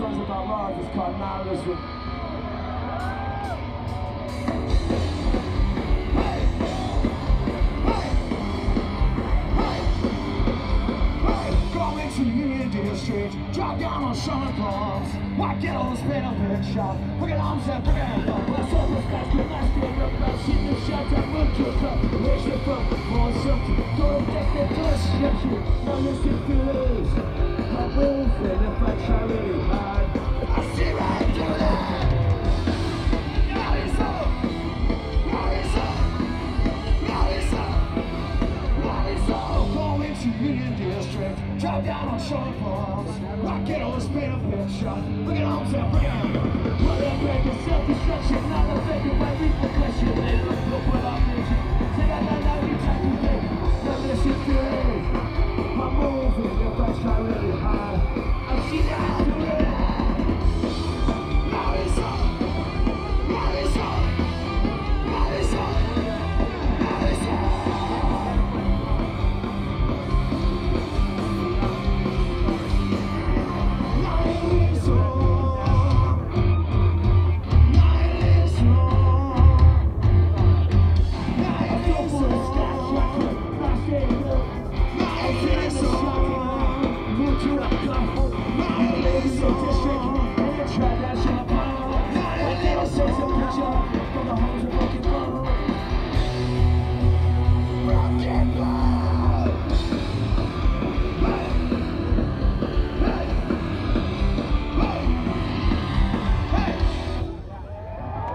songs about love is called nihilism. Drop down on Sherman Palms. Why get all this pain up in shot? Bring it arms and bring it up. Let's all this fast, good last. Where's your from? Want something? Don't take that push, get you. Now listen to. Drive down on Sean Palms. Rock it on the spin of picture. Look at arms out, bring. Put up and self-destruction, not a and right repercussion. Look, look what I'm vision. Say that, that, we type of thing. Now listen to this. I'm moving if I try Nihilism.